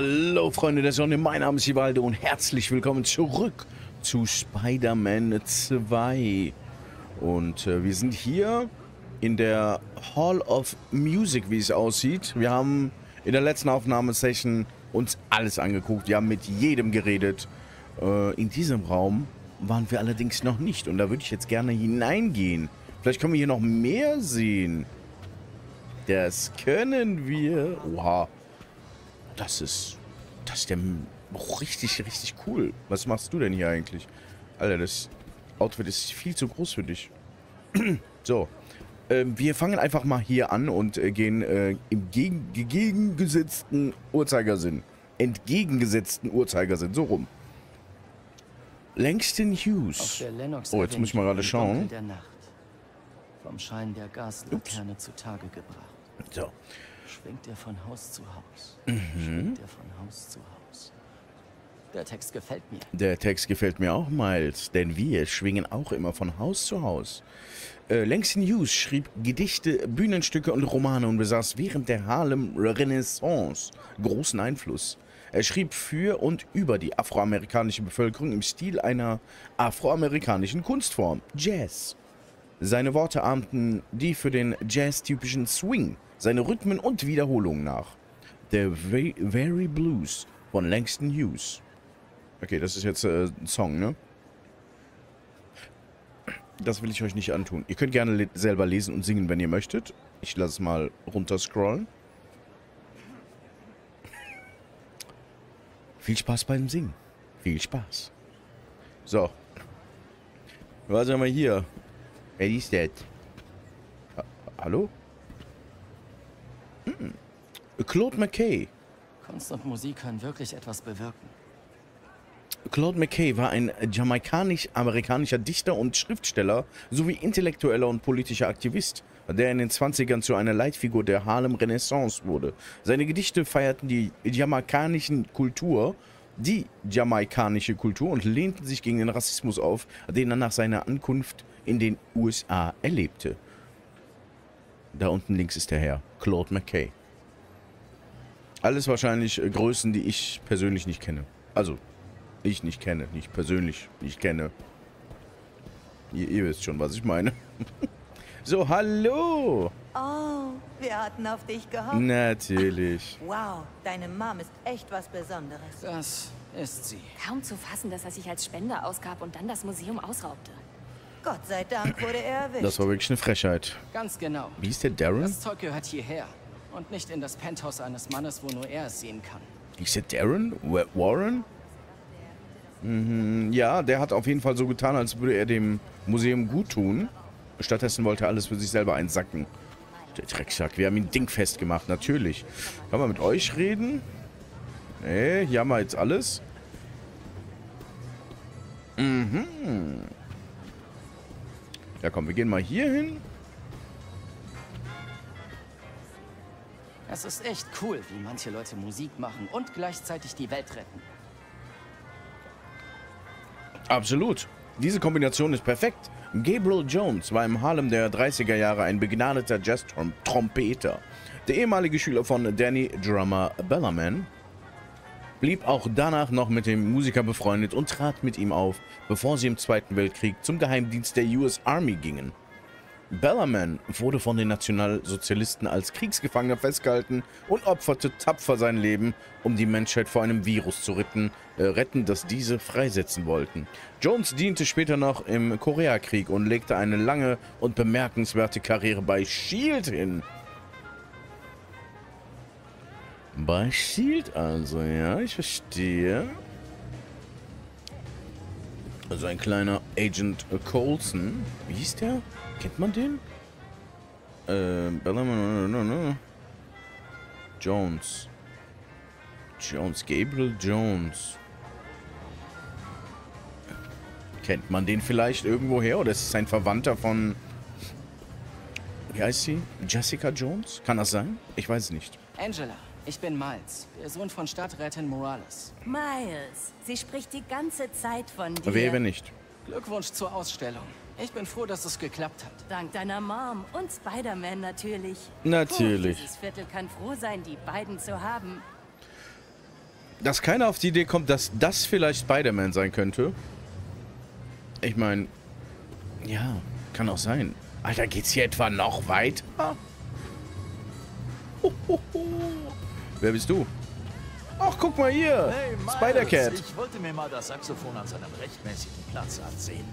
Hallo Freunde der Sonne, mein Name ist Ivaldo und herzlich willkommen zurück zu Spider-Man 2. Und äh, wir sind hier in der Hall of Music, wie es aussieht. Wir haben in der letzten Aufnahmesession uns alles angeguckt, wir haben mit jedem geredet. Äh, in diesem Raum waren wir allerdings noch nicht und da würde ich jetzt gerne hineingehen. Vielleicht können wir hier noch mehr sehen. Das können wir. Wow. Das ist... Das ist der... Oh, richtig, richtig cool. Was machst du denn hier eigentlich? Alter, das Outfit ist viel zu groß für dich. so. Ähm, wir fangen einfach mal hier an und äh, gehen äh, im gegen, gegengesetzten Uhrzeigersinn. Entgegengesetzten Uhrzeigersinn. So rum. Langston Hughes. Oh, jetzt muss ich mal gerade schauen. Vom Schein der Gaslaterne zutage gebracht. So. Schwingt er von Haus zu Haus. Mhm. Schwingt er von Haus zu Haus. Der Text gefällt mir. Der Text gefällt mir auch, Miles, denn wir schwingen auch immer von Haus zu Haus. Äh, Langston Hughes schrieb Gedichte, Bühnenstücke und Romane und besaß während der Harlem Renaissance großen Einfluss. Er schrieb für und über die afroamerikanische Bevölkerung im Stil einer afroamerikanischen Kunstform, Jazz. Seine Worte ahmten die für den Jazz typischen Swing, seine Rhythmen und Wiederholungen nach. The Very Blues von Langston Hughes. Okay, das ist jetzt äh, ein Song, ne? Das will ich euch nicht antun. Ihr könnt gerne le selber lesen und singen, wenn ihr möchtet. Ich lasse es mal runterscrollen. Viel Spaß beim Singen. Viel Spaß. So. Was haben wir hier? Wer ist das? Ha Hallo? Claude McKay. Kunst und Musik können wirklich etwas bewirken. Claude McKay war ein jamaikanisch-amerikanischer Dichter und Schriftsteller sowie intellektueller und politischer Aktivist, der in den 20ern zu einer Leitfigur der Harlem Renaissance wurde. Seine Gedichte feierten die jamaikanischen Kultur, die jamaikanische Kultur und lehnten sich gegen den Rassismus auf, den er nach seiner Ankunft in den USA erlebte. Da unten links ist der Herr, Claude McKay. Alles wahrscheinlich Größen, die ich persönlich nicht kenne. Also, ich nicht kenne, nicht persönlich nicht kenne. Ihr, ihr wisst schon, was ich meine. so, hallo! Oh, wir hatten auf dich gehofft. Natürlich. Wow, deine Mom ist echt was Besonderes. Das ist sie. Kaum zu fassen, dass er sich als Spender ausgab und dann das Museum ausraubte. Gott sei Dank wurde er erwischt. Das war wirklich eine Frechheit. Ganz genau. Wie ist der Darren? Das Zeug gehört hierher. Und nicht in das Penthouse eines Mannes, wo nur er es sehen kann. Ist der Darren? Warren? Mhm, ja, der hat auf jeden Fall so getan, als würde er dem Museum gut tun. Stattdessen wollte er alles für sich selber einsacken. Der Drecksack. Wir haben ihn dingfest gemacht, natürlich. Kann man mit euch reden? Nee, hier haben wir jetzt alles. Mhm. Ja komm, wir gehen mal hier hin. Es ist echt cool, wie manche Leute Musik machen und gleichzeitig die Welt retten. Absolut. Diese Kombination ist perfekt. Gabriel Jones war im Harlem der 30er Jahre ein begnadeter Jazz-Trompeter. Der ehemalige Schüler von Danny Drummer Bellarman blieb auch danach noch mit dem Musiker befreundet und trat mit ihm auf, bevor sie im Zweiten Weltkrieg zum Geheimdienst der US Army gingen. Bellarman wurde von den Nationalsozialisten als Kriegsgefangener festgehalten und opferte tapfer sein Leben, um die Menschheit vor einem Virus zu retten, äh, retten, das diese freisetzen wollten. Jones diente später noch im Koreakrieg und legte eine lange und bemerkenswerte Karriere bei SHIELD hin. Bei SHIELD also, ja, ich verstehe. Also ein kleiner Agent Coulson. Wie hieß der? Kennt man den? Äh, Bellamy, no, no. Jones. Jones, Gabriel Jones. Kennt man den vielleicht irgendwoher? Oder ist es ein Verwandter von... Wie heißt sie? Jessica Jones? Kann das sein? Ich weiß es nicht. Angela, ich bin Miles, der Sohn von Stadträtin Morales. Miles, sie spricht die ganze Zeit von dir. Wer, wenn nicht? Glückwunsch zur Ausstellung. Ich bin froh, dass es geklappt hat. Dank deiner Mom und Spider-Man natürlich. Natürlich. Puh, dieses Viertel kann froh sein, die beiden zu haben. dass keiner auf die Idee kommt, dass das vielleicht Spider-Man sein könnte. Ich meine, ja, kann auch sein. Alter, geht's hier etwa noch weiter? Hohoho. Wer bist du? Ach, guck mal hier. Hey, Spider-Cat. Ich wollte mir mal das Saxophon an seinem rechtmäßigen Platz ansehen.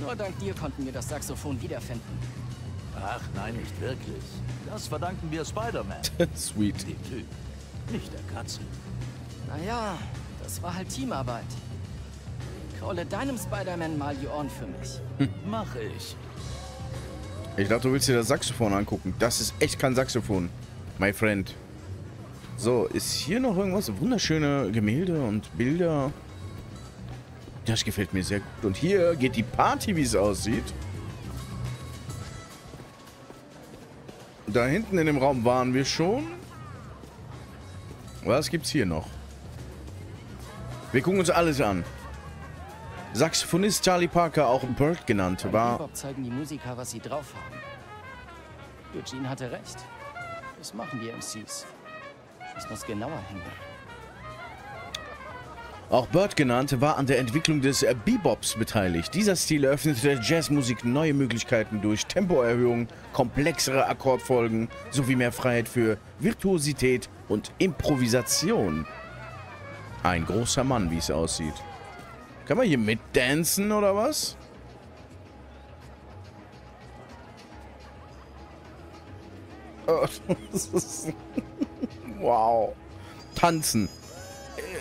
Nur dank dir konnten wir das Saxophon wiederfinden. Ach nein, nicht wirklich. Das verdanken wir Spider-Man, Sweet. dem Typ, nicht der Katze. Naja, das war halt Teamarbeit. Kraule deinem Spider-Man mal die Ohren für mich. Mache ich. Ich dachte, du willst dir das Saxophon angucken. Das ist echt kein Saxophon, my friend. So, ist hier noch irgendwas? Wunderschöne Gemälde und Bilder. Das gefällt mir sehr gut. Und hier geht die Party, wie es aussieht. Da hinten in dem Raum waren wir schon. Was gibt's hier noch? Wir gucken uns alles an. Saxophonist Charlie Parker, auch Bird genannt, war zeigen die Musiker, was sie drauf haben. Eugene hatte recht. Das machen die MCs. Es muss genauer hingehen. Auch Bird genannt, war an der Entwicklung des äh, Bebops beteiligt. Dieser Stil eröffnete der Jazzmusik neue Möglichkeiten durch Tempoerhöhung, komplexere Akkordfolgen sowie mehr Freiheit für Virtuosität und Improvisation. Ein großer Mann, wie es aussieht. Kann man hier mitdancen oder was? Wow. Tanzen.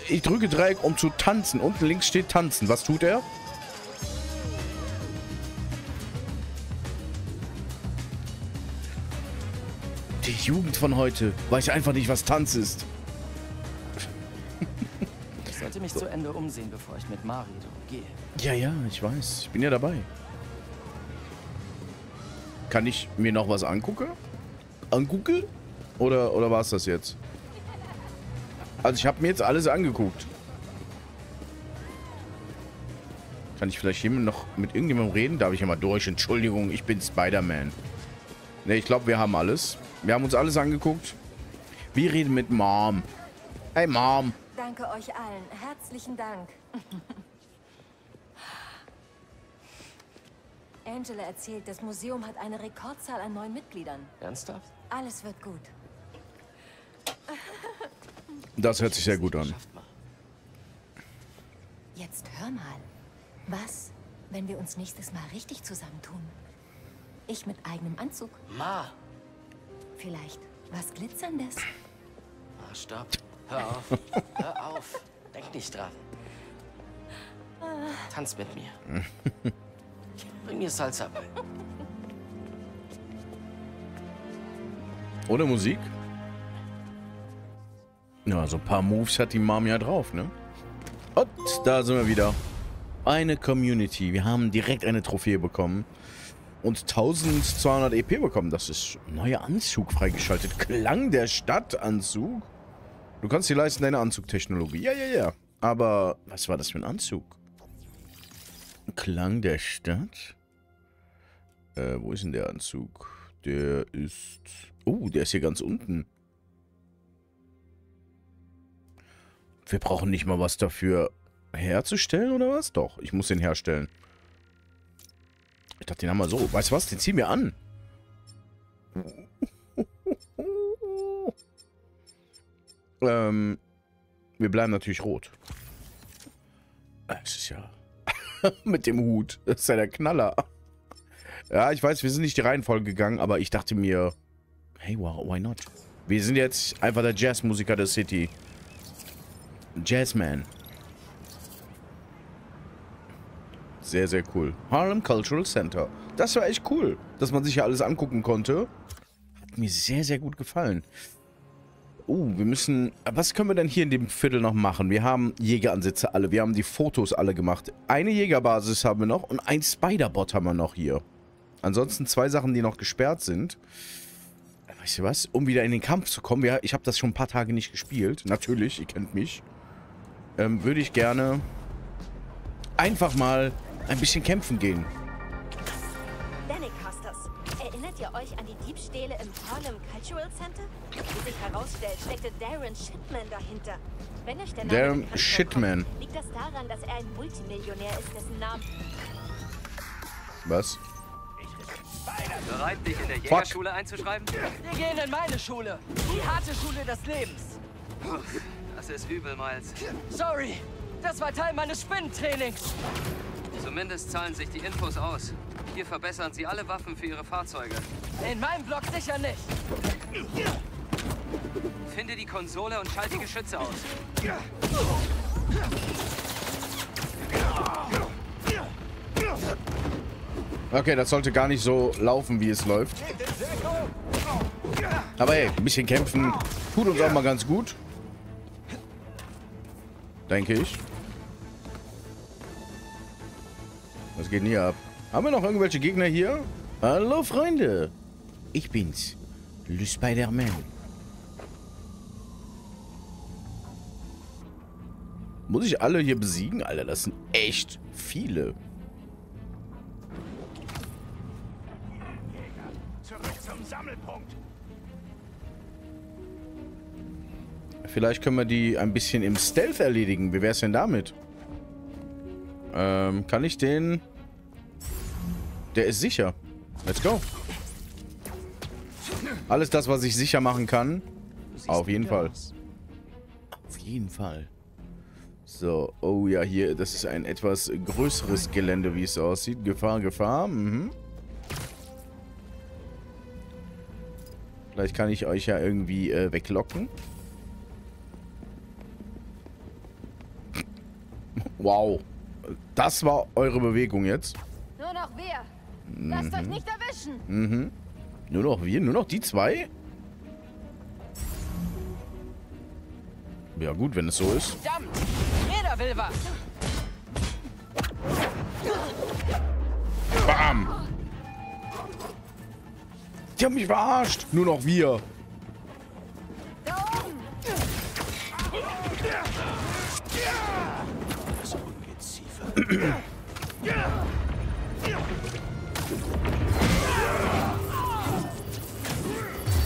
Ich drücke Dreieck, um zu tanzen. Unten links steht tanzen. Was tut er? Die Jugend von heute weiß einfach nicht, was Tanz ist. Ich sollte mich zu Ende umsehen, bevor ich mit Mario gehe. Ja, ja, ich weiß. Ich bin ja dabei. Kann ich mir noch was angucken? Angucken? Oder, oder war es das jetzt? Also ich habe mir jetzt alles angeguckt. Kann ich vielleicht jemand noch mit irgendjemandem reden? Darf ich ja mal durch? Entschuldigung, ich bin Spider-Man. Ne, ich glaube, wir haben alles. Wir haben uns alles angeguckt. Wir reden mit Mom. Hey, Mom. Danke euch allen. Herzlichen Dank. Angela erzählt, das Museum hat eine Rekordzahl an neuen Mitgliedern. Ernsthaft? Alles wird gut. Das hört sich sehr gut an. Jetzt hör mal. Was, wenn wir uns nächstes Mal richtig zusammentun? Ich mit eigenem Anzug. Ma! Vielleicht was Glitzerndes. Ma, stopp. Hör auf. Hör auf. Denk nicht dran. Tanz mit mir. Bring mir Salsa bei. Ohne Musik? Ja, so ein paar Moves hat die Mom ja drauf, ne? Und da sind wir wieder. Eine Community. Wir haben direkt eine Trophäe bekommen. Und 1200 EP bekommen. Das ist neuer Anzug freigeschaltet. Klang der Stadtanzug. Du kannst dir leisten, deine Anzugtechnologie. Ja, ja, ja. Aber was war das für ein Anzug? Klang der Stadt? Äh, wo ist denn der Anzug? Der ist... Oh, der ist hier ganz unten. Wir brauchen nicht mal was dafür herzustellen, oder was? Doch, ich muss den herstellen. Ich dachte, den haben wir so. Weißt du was? Den ziehen wir an. ähm, wir bleiben natürlich rot. Das ist ja... Mit dem Hut. Das ist ja der Knaller. Ja, ich weiß, wir sind nicht die Reihenfolge gegangen, aber ich dachte mir... Hey, why not? Wir sind jetzt einfach der Jazzmusiker der City. Jazzman. Sehr, sehr cool. Harlem Cultural Center. Das war echt cool, dass man sich ja alles angucken konnte. Hat mir sehr, sehr gut gefallen. Oh, wir müssen... Was können wir denn hier in dem Viertel noch machen? Wir haben Jägeransätze alle. Wir haben die Fotos alle gemacht. Eine Jägerbasis haben wir noch und ein Spider-Bot haben wir noch hier. Ansonsten zwei Sachen, die noch gesperrt sind. Weißt du was? Um wieder in den Kampf zu kommen. Ja, ich habe das schon ein paar Tage nicht gespielt. Natürlich, ihr kennt mich. Ähm, würde ich gerne einfach mal ein bisschen kämpfen gehen. Danik das. Erinnerst Erinnert ihr euch an die Diebstähle im Harlem Cultural Center? Wie sich herausstellt, steckte Darren Shipman dahinter. Wenn euch der Name Darren bekannt Shitman. vorkommt, liegt das daran, dass er ein Multimillionär ist, dessen Namen Was? Bereit, dich in der Jägerschule einzuschreiben? Wir gehen in meine Schule. Die harte Schule des Lebens. Das ist übel, Miles. Sorry, das war Teil meines Spinnentrainings. Zumindest zahlen sich die Infos aus. Hier verbessern sie alle Waffen für ihre Fahrzeuge. In meinem Block sicher nicht. Finde die Konsole und schalte die Geschütze aus. Okay, das sollte gar nicht so laufen, wie es läuft. Aber hey, ein bisschen kämpfen tut uns auch mal ganz gut. Denke ich. Was geht denn hier ab? Haben wir noch irgendwelche Gegner hier? Hallo, Freunde. Ich bin's. Le Spider-Man. Muss ich alle hier besiegen? Alter, das sind echt viele. Vielleicht können wir die ein bisschen im Stealth erledigen. Wie wär's denn damit? Ähm, kann ich den... Der ist sicher. Let's go. Alles das, was ich sicher machen kann. Auf jeden Fall. Auf jeden Fall. So, oh ja, hier, das ist ein etwas größeres Gelände, wie es aussieht. Gefahr, Gefahr, mhm. Vielleicht kann ich euch ja irgendwie äh, weglocken. Wow. Das war eure Bewegung jetzt. Nur noch wir. Lasst euch nicht erwischen. Mhm. Nur noch wir? Nur noch die zwei? Ja gut, wenn es so ist. Verdammt! Jeder will was. Bam! Die haben mich verarscht. Nur noch wir.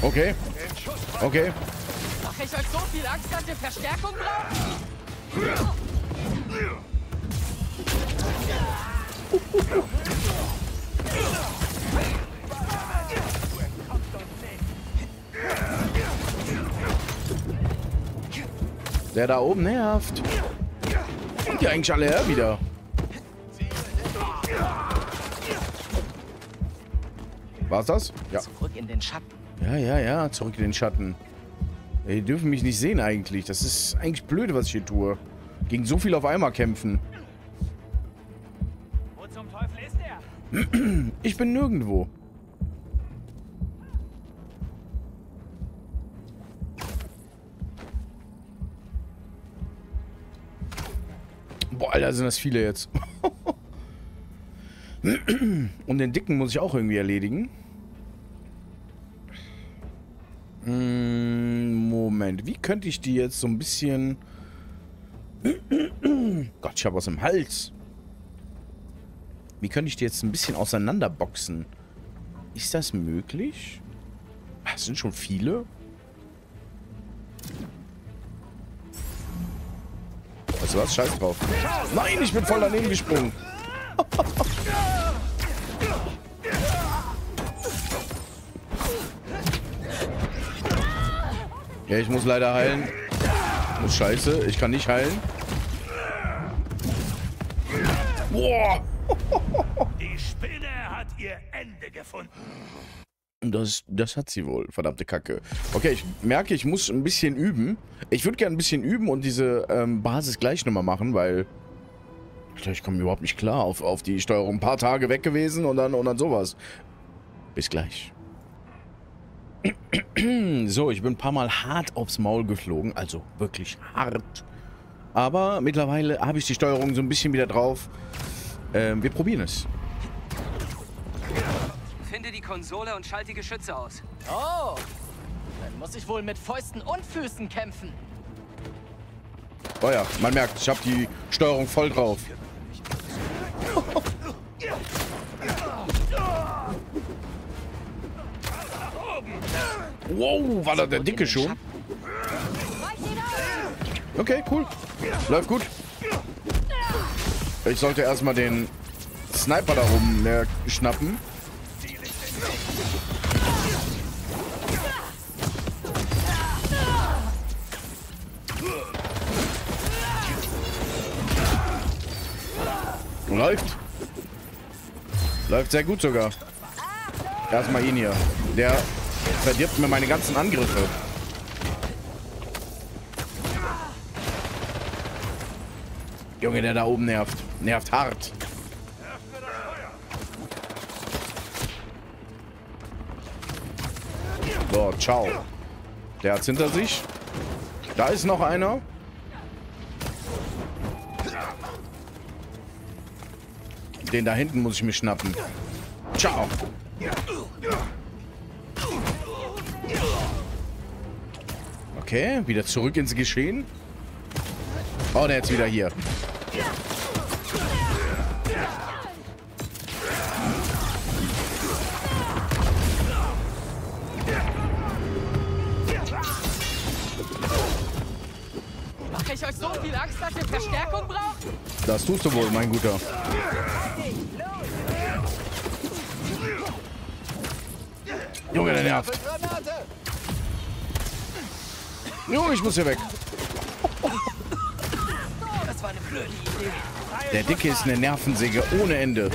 Okay. Okay. Mach ich euch so viel Angst, dass ihr Verstärkung braucht? Der da oben nervt. Und die eigentlich alle her wieder. War's das? Ja. Zurück in den Schatten. Ja, ja, ja. Zurück in den Schatten. Ey, die dürfen mich nicht sehen eigentlich. Das ist eigentlich blöd, was ich hier tue. Gegen so viel auf einmal kämpfen. Wo zum Teufel ist er? Ich bin nirgendwo. Boah, Alter, sind das viele jetzt. Und den Dicken muss ich auch irgendwie erledigen. Mm, Moment, wie könnte ich die jetzt so ein bisschen... Gott, ich habe was im Hals. Wie könnte ich die jetzt ein bisschen auseinanderboxen? Ist das möglich? Das sind schon viele. Weißt du was? Scheiß drauf. Nein, ich bin voll daneben gesprungen. Ja, ich muss leider heilen. Oh, scheiße, ich kann nicht heilen. Boah. Die Spinne hat ihr Ende gefunden. Das, das hat sie wohl, verdammte Kacke. Okay, ich merke, ich muss ein bisschen üben. Ich würde gerne ein bisschen üben und diese ähm, Basis gleich nochmal machen, weil... Ich komme überhaupt nicht klar auf, auf die Steuerung. Ein paar Tage weg gewesen und dann, und dann sowas. Bis gleich. So, ich bin ein paar Mal hart aufs Maul geflogen. Also wirklich hart. Aber mittlerweile habe ich die Steuerung so ein bisschen wieder drauf. Ähm, wir probieren es. Finde die Konsole und schalte die Geschütze aus. Oh, dann muss ich wohl mit Fäusten und Füßen kämpfen. Oh ja, man merkt, ich habe die Steuerung voll drauf. Wow, war da der Dicke schon? Okay, cool. Läuft gut. Ich sollte erstmal den Sniper da oben schnappen. Läuft sehr gut sogar. Erstmal ihn hier. Der verdirbt mir meine ganzen Angriffe. Junge, der da oben nervt. Nervt hart. So, ciao. Der hat's hinter sich. Da ist noch einer. Den da hinten muss ich mir schnappen. Ciao. Okay, wieder zurück ins Geschehen. Oh, der ist wieder hier. Mache ich euch so viel Angst, dass ihr Verstärkung braucht? Das tust du wohl, mein Guter. Junge, der nervt. Junge, ich muss hier weg. Das war eine blöde Idee. Der Dicke ist eine Nervensäge ohne Ende.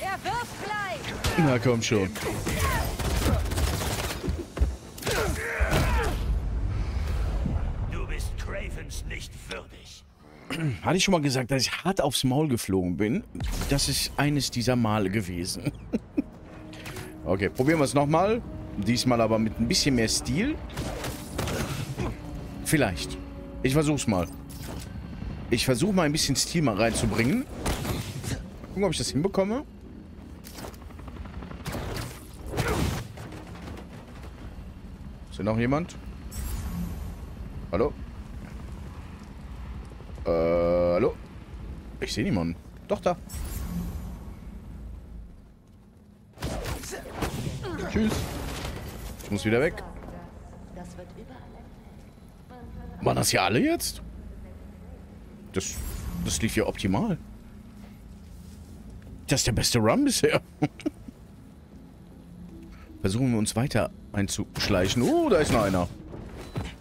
Er wirft gleich. Na komm schon. Hatte ich schon mal gesagt, dass ich hart aufs Maul geflogen bin? Das ist eines dieser Male gewesen. okay, probieren wir es nochmal. Diesmal aber mit ein bisschen mehr Stil. Vielleicht. Ich versuch's mal. Ich versuche mal ein bisschen Stil mal reinzubringen. Gucken, ob ich das hinbekomme. Ist hier noch jemand? Hallo? Äh? Ich sehe niemanden. Doch, da. Tschüss. Ich muss wieder weg. Waren das hier alle jetzt? Das, das lief ja optimal. Das ist der beste Run bisher. Versuchen wir uns weiter einzuschleichen. Oh, da ist noch einer.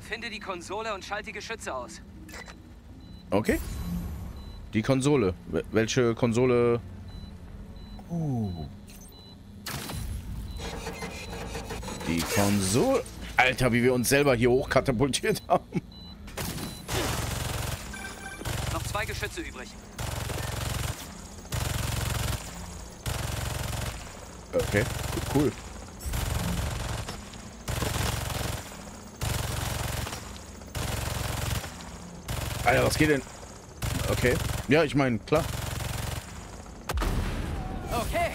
Finde die Konsole und schalte die Geschütze aus. Okay. Die Konsole. Wel- Welche Konsole? Oh. Die Konsole. Alter, wie wir uns selber hier hochkatapultiert haben. Noch zwei Geschütze übrig. Okay, cool. Alter, was geht denn? Okay. Ja, ich meine, klar. Okay,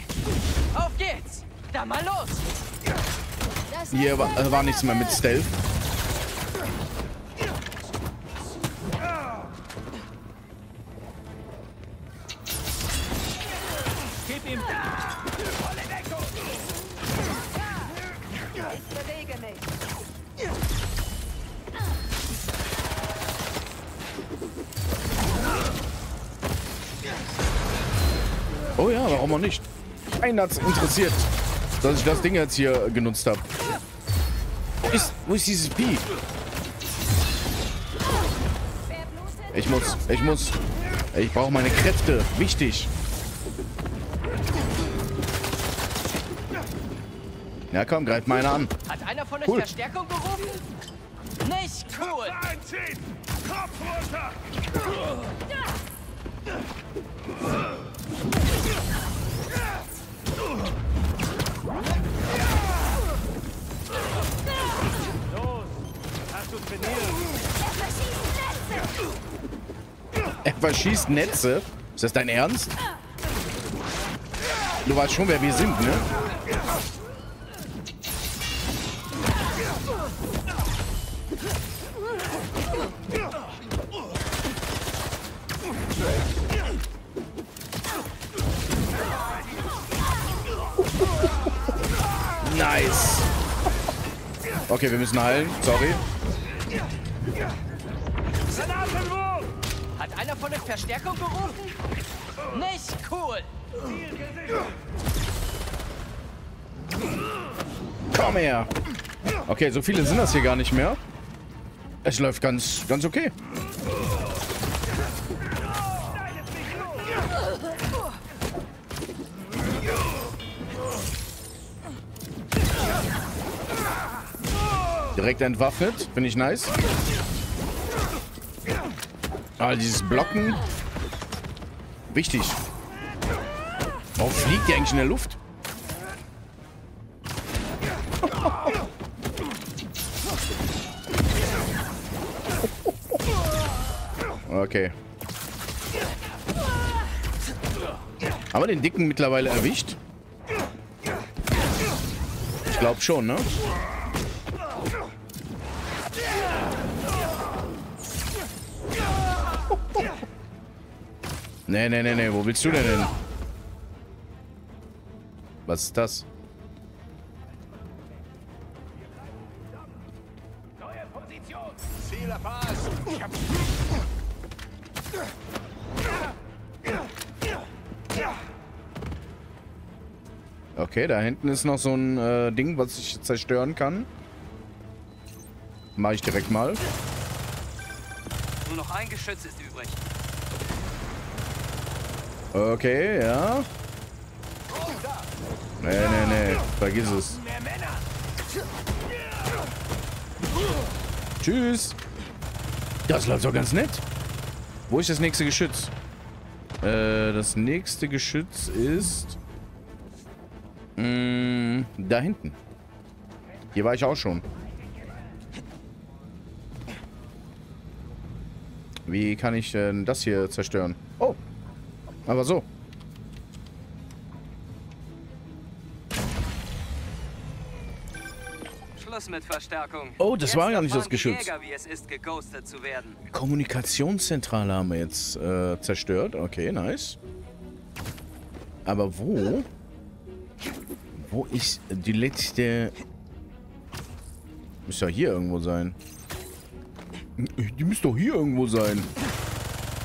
auf geht's. Dann mal los. Hier war, äh, war nichts mehr mit Stealth. Keinen hat's interessiert, dass ich das Ding jetzt hier genutzt habe. Wo ist, wo ist dieses Pi? Ich muss, ich muss. Ich brauche meine Kräfte. Wichtig. Ja, komm, greift mal einer an. Hat einer von euch Cool. Verstärkung gerufen? Nicht cool. einziehen! Kopf runter! Er verschießt Netze. Ist das dein Ernst? Du weißt schon, wer wir sind, ne? Nice. Okay, wir müssen heilen. Sorry. Granatenwurf! Hat einer von euch Verstärkung gerufen? Nicht cool. Komm her. Okay, so viele sind das hier gar nicht mehr. Es läuft ganz, ganz okay. Direkt entwaffnet. Finde ich nice. Ah, dieses Blocken. Wichtig. Warum fliegt die eigentlich in der Luft? Okay. Haben wir den Dicken mittlerweile erwischt? Ich glaube schon, ne? Nee, nee, nee, nee. Wo willst du denn hin? Was ist das? Okay, da hinten ist noch so ein äh, Ding, was ich zerstören kann. Mache ich direkt mal. Nur noch ein Geschütz ist übrig. Okay, ja. Nee, nee, nee. Vergiss es. Tschüss. Das läuft doch ganz nett. Wo ist das nächste Geschütz? Äh, das nächste Geschütz ist... Mh, da hinten. Hier war ich auch schon. Wie kann ich denn das hier zerstören? Oh. Aber so. Schluss mit Verstärkung. Oh, das Jetzt war gar nicht das Geschütz. Jäger, wie es ist, geghostet zu werden. Kommunikationszentrale haben wir jetzt äh, zerstört. Okay, nice. Aber wo? Wo ist die letzte... Müsste ja hier irgendwo sein. Die müsste doch hier irgendwo sein.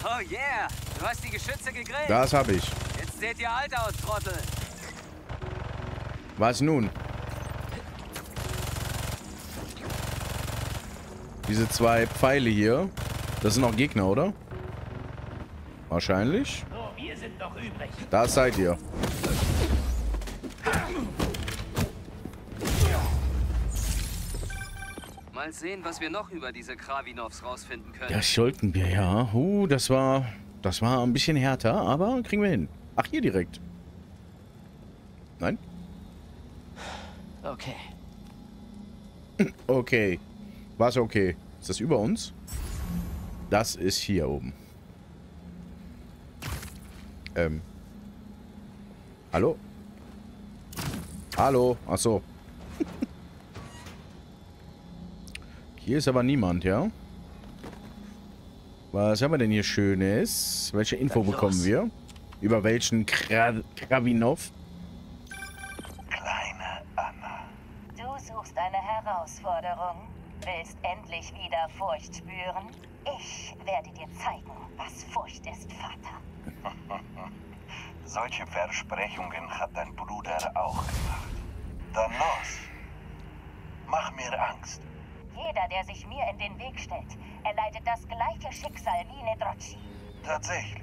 Oh yeah! Du hast die Geschütze gegrillt. Das habe ich. Jetzt seht ihr alt aus, Trottel. Was nun? Diese zwei Pfeile hier. Das sind auch Gegner, oder? Wahrscheinlich. So, wir sind noch übrig. Da seid ihr. Mal sehen, was wir noch über diese Kravinovs rausfinden können. Das sollten wir, ja. Uh, das war... Das war ein bisschen härter, aber kriegen wir hin. Ach, hier direkt. Nein? Okay. Okay. War's okay. Ist das über uns? Das ist hier oben. Ähm. Hallo? Hallo? Ach so. hier ist aber niemand, ja? Was haben wir denn hier Schönes? Welche Info Dann los. bekommen wir? Über welchen Kra Kravinov? Kleine Anna. Du suchst eine Herausforderung. Willst endlich wieder Furcht spüren? Ich werde dir zeigen, was Furcht ist, Vater. Solche Versprechungen hat dein Bruder auch gemacht. Dann los. Mach mir Angst. Jeder, der sich mir in den Weg stellt, erleidet das gleiche Schicksal wie Nedroci. Tatsächlich.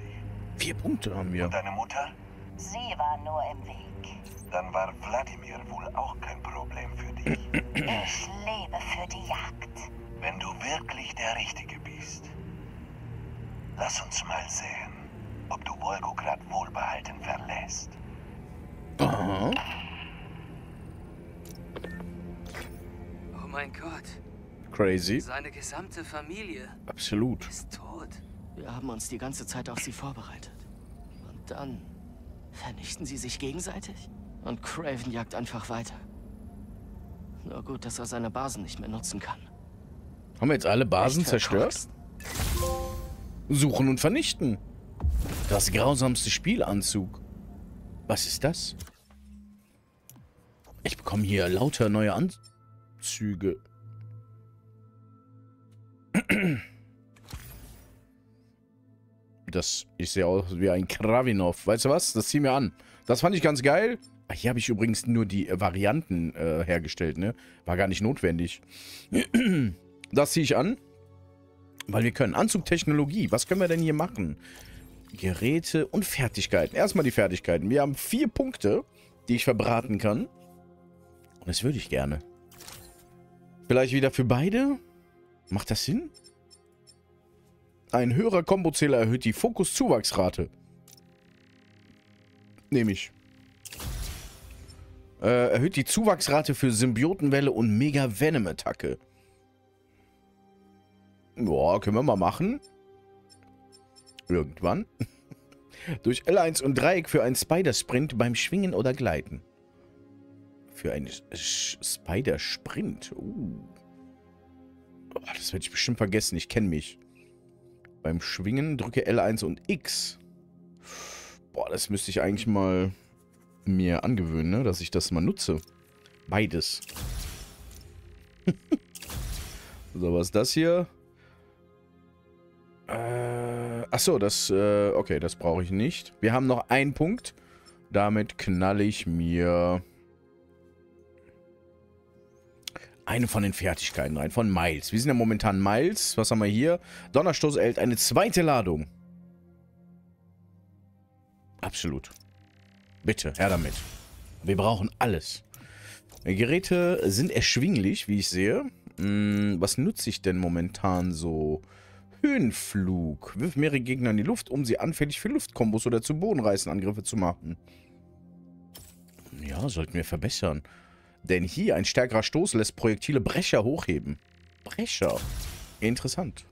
Vier Punkte haben wir. Und deine Mutter? Sie war nur im Weg. Dann war Wladimir wohl auch kein Problem für dich. Ich lebe für die Jagd. Wenn du wirklich der Richtige bist. Lass uns mal sehen, ob du Volgograd wohlbehalten verlässt. Aha. Oh mein Gott. Crazy. Seine gesamte Familie Absolut. ist tot. Wir haben uns die ganze Zeit auf sie vorbereitet. Und dann vernichten sie sich gegenseitig? Und Craven jagt einfach weiter. Nur gut, dass er seine Basen nicht mehr nutzen kann. Haben wir jetzt alle Basen zerstört? Suchen und vernichten. Das grausamste Spielanzug. Was ist das? Ich bekomme hier lauter neue Anzüge. Das, ich sehe aus wie ein Kravinov. Weißt du was? Das zieh mir an. Das fand ich ganz geil. Ach, hier habe ich übrigens nur die äh, Varianten äh, hergestellt, ne? War gar nicht notwendig. Das ziehe ich an. Weil wir können. Anzugtechnologie. Was können wir denn hier machen? Geräte und Fertigkeiten. Erstmal die Fertigkeiten. Wir haben vier Punkte, die ich verbraten kann. Und das würde ich gerne. Vielleicht wieder für beide? Macht das Sinn? Ein höherer Kombozähler erhöht die Fokus-Zuwachsrate. Nehme ich. Äh, erhöht die Zuwachsrate für Symbiotenwelle und Mega-Venom-Attacke. Boah, können wir mal machen. Irgendwann. Durch L1 und Dreieck für einen Spider-Sprint beim Schwingen oder Gleiten. Für einen Spider-Sprint. Uh. Oh, das werde ich bestimmt vergessen. Ich kenne mich. Beim Schwingen drücke L1 und X. Boah, das müsste ich eigentlich mal mir angewöhnen, ne? dass ich das mal nutze. Beides. so, was ist das hier? Äh, achso, das, äh, okay, das brauche ich nicht. Wir haben noch einen Punkt. Damit knalle ich mir eine von den Fertigkeiten rein, von Miles. Wir sind ja momentan Miles. Was haben wir hier? Donnerstoß erhält eine zweite Ladung. Absolut. Bitte, her damit. Wir brauchen alles. Geräte sind erschwinglich, wie ich sehe. Hm, was nutze ich denn momentan so? Höhenflug. Wirf mehrere Gegner in die Luft, um sie anfällig für Luftkombos oder zu Bodenreißenangriffe zu machen. Ja, sollten wir verbessern. Denn hier ein stärkerer Stoß lässt Projektile Brecher hochheben. Brecher. Interessant.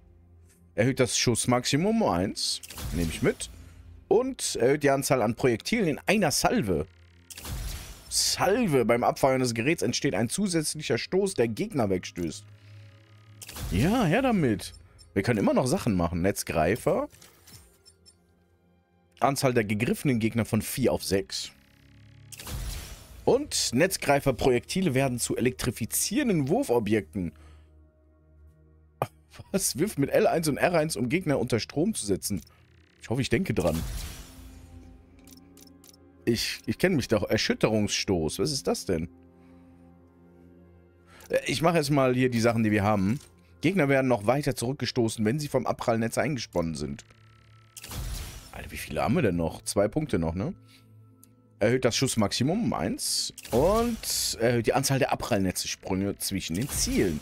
Erhöht das Schussmaximum um 1. Nehme ich mit. Und erhöht die Anzahl an Projektilen in einer Salve. Salve. Beim Abfeuern des Geräts entsteht ein zusätzlicher Stoß, der Gegner wegstößt. Ja, her damit. Wir können immer noch Sachen machen. Netzgreifer. Anzahl der gegriffenen Gegner von 4 auf 6. Und Netzgreifer-Projektile werden zu elektrifizierenden Wurfobjekten. Was? Wirft mit L1 und R1, um Gegner unter Strom zu setzen. Ich hoffe, ich denke dran. Ich, ich kenne mich doch. Erschütterungsstoß. Was ist das denn? Äh, Ich mache jetzt mal hier die Sachen, die wir haben. Gegner werden noch weiter zurückgestoßen, wenn sie vom Abprallnetz eingesponnen sind. Alter, wie viele haben wir denn noch? Zwei Punkte noch, ne? Erhöht das Schussmaximum um 1 und erhöht die Anzahl der Abprallnetzsprünge zwischen den Zielen.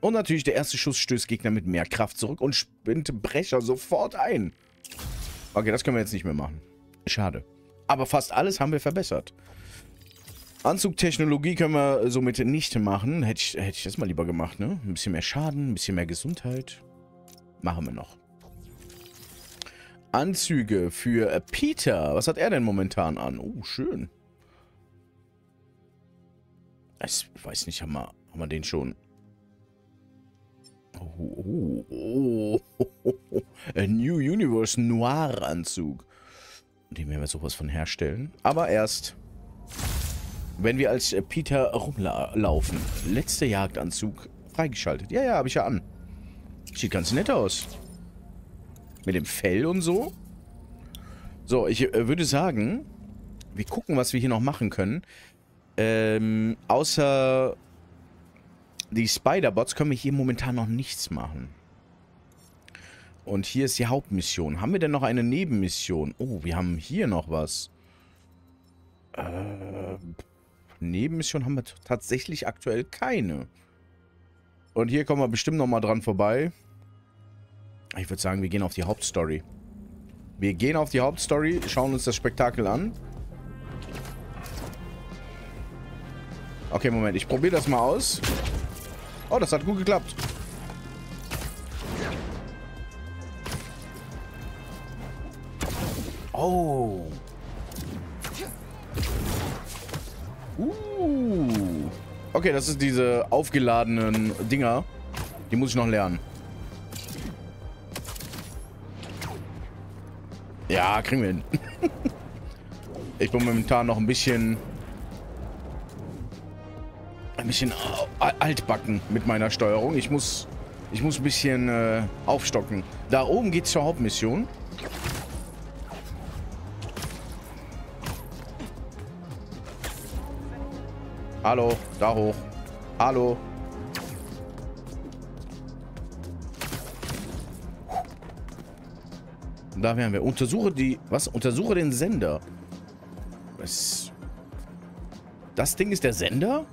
Und natürlich der erste Schuss stößt Gegner mit mehr Kraft zurück und spinnt Brecher sofort ein. Okay, das können wir jetzt nicht mehr machen. Schade. Aber fast alles haben wir verbessert. Anzugtechnologie können wir somit nicht machen. Hätte ich, hätte ich das mal lieber gemacht, ne? Ein bisschen mehr Schaden, ein bisschen mehr Gesundheit. Machen wir noch. Anzüge für äh, Peter. Was hat er denn momentan an? Oh, schön. Ich weiß nicht, haben wir, haben wir den schon... Oh, oh, oh. Ein New Universe Noir Anzug. Den werden wir sowas von herstellen. Aber erst, wenn wir als äh, Peter rumlaufen. Letzter Jagdanzug freigeschaltet. Ja, ja, habe ich ja an. Sieht ganz nett aus. Mit dem Fell und so. So, ich äh, würde sagen, wir gucken, was wir hier noch machen können. Ähm, außer die Spider-Bots können wir hier momentan noch nichts machen. Und hier ist die Hauptmission. Haben wir denn noch eine Nebenmission? Oh, wir haben hier noch was. Äh, Nebenmission haben wir tatsächlich aktuell keine. Und hier kommen wir bestimmt nochmal dran vorbei. Ich würde sagen, wir gehen auf die Hauptstory. Wir gehen auf die Hauptstory, schauen uns das Spektakel an. Okay, Moment, ich probiere das mal aus. Oh, das hat gut geklappt. Oh. Uh. Okay, das ist diese aufgeladenen Dinger. Die muss ich noch lernen. Ja, kriegen wir hin. ich bin momentan noch ein bisschen... Ein bisschen altbacken mit meiner Steuerung. Ich muss... Ich muss ein bisschen äh, aufstocken. Da oben geht's zur Hauptmission. Hallo, da hoch. Hallo. Da wären wir. Untersuche die... Was? Untersuche den Sender. Was? Das Ding ist der Sender?